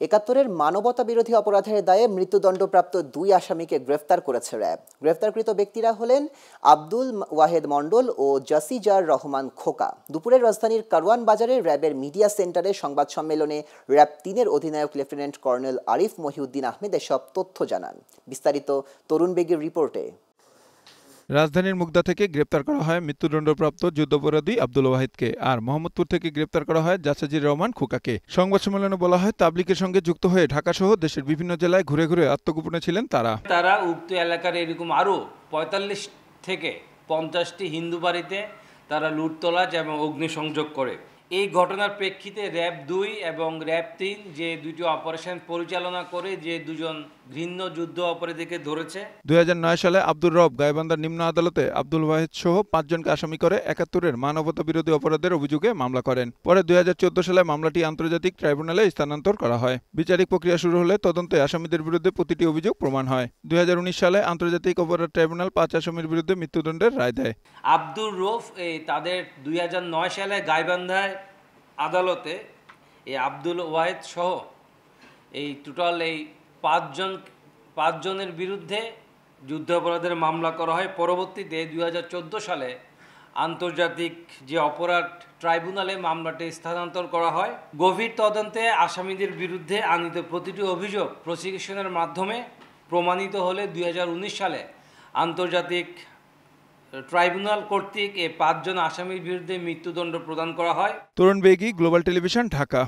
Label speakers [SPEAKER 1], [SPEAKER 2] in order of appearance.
[SPEAKER 1] একাত্তরের মানবতা বিরোধী অপরাধের দায়ে মৃত্যুদণ্ডপ্রাপ্ত দুই আসামিকে গ্রেফতার করেছে র্যাব। গ্রেফতারকৃত ব্যক্তিরা হলেন আব্দুল ওয়াহেদ মণ্ডল ও জাসিজার রহমান খোকা। দুপুরে রাজধানীর কারওয়ান বাজারে র্যাবের মিডিয়া সেন্টারে সংবাদ সম্মেলনে র্যাব তিনের অধিনায়ক লেফটেন্যান্ট কর্নেল আরিফ মহিউদ্দিন আহমেদ এসব তথ্য জানান। বিস্তারিত তরুণ বেগের রিপোর্টে।
[SPEAKER 2] রাজধানীর মুগদা থেকে গ্রেপ্তার করা হয় মৃত্যুদণ্ডপ্রাপ্ত যুদ্ধাপরাধী আব্দুল ওয়াহিদকে আর মোহাম্মদপুর থেকে গ্রেপ্তার করা হয় জাসাজির রহমান খোকাকে। সংবাদ সম্মেলনে বলা হয় তাবলিকের সঙ্গে যুক্ত হয়ে ঢাকাসহ দেশের বিভিন্ন জেলায় ঘুরে ঘুরে আত্মগোপনে ছিলেন তারা।
[SPEAKER 3] তারা উক্ত এলাকার এরকম আরও পঁয়তাল্লিশ থেকে পঞ্চাশটি হিন্দু বাড়িতে তারা লুটতলাজ এবং অগ্নিসংযোগ করে। এই ঘটনার প্রেক্ষিতে র্যাব দুই এবং র্যাব তিন যে দুটি অপারেশন পরিচালনা করে যে দুজন ঘৃণ্য যুদ্ধ অপরাধীকে ধরেছে।
[SPEAKER 2] দুই সালে আব্দুর রব গাইবান্ধার নিম্ন আদালতে আব্দুল ওয়াহিদ সহ পাঁচজনকে আসামি করে একাত্তরের মানবতা বিরোধী অপরাধের অভিযোগে মামলা করেন। পরে দুই সালে মামলাটি আন্তর্জাতিক ট্রাইব্যুনালে স্থানান্তর করা হয়। বিচারিক প্রক্রিয়া শুরু হলে তদন্তে আসামিদের বিরুদ্ধে প্রতিটি অভিযোগ প্রমাণ হয়। দুই হাজার উনিশ সালে আন্তর্জাতিক অপরাধ ট্রাইব্যুনাল পাঁচ আসামির বিরুদ্ধে মৃত্যুদণ্ডের রায় দেয়।
[SPEAKER 3] আব্দুর রফ এই তাদের দুই হাজার নয় সালে গাইবান্ধায় আদালতে এই আব্দুল ওয়াহেদ সহ এই টোটাল এই পাঁচজন, পাঁচজনের বিরুদ্ধে যুদ্ধাপরাধের মামলা করা হয়। পরবর্তীতে দুই হাজার চোদ্দ সালে আন্তর্জাতিক যে অপরাধ ট্রাইব্যুনালে মামলাটি স্থানান্তর করা হয়, গভীর তদন্তে আসামিদের বিরুদ্ধে আনিত প্রতিটি অভিযোগ প্রসিকিউশনের মাধ্যমে প্রমাণিত হলে দুই হাজার উনিশ সালে আন্তর্জাতিক ট্রাইব্যুনাল কর্তৃক এ পাঁচজন আসামির বিরুদ্ধে মৃত্যুদণ্ড প্রদান করা হয়।
[SPEAKER 2] তরুণ বেগী গ্লোবাল টেলিভিশন ঢাকা।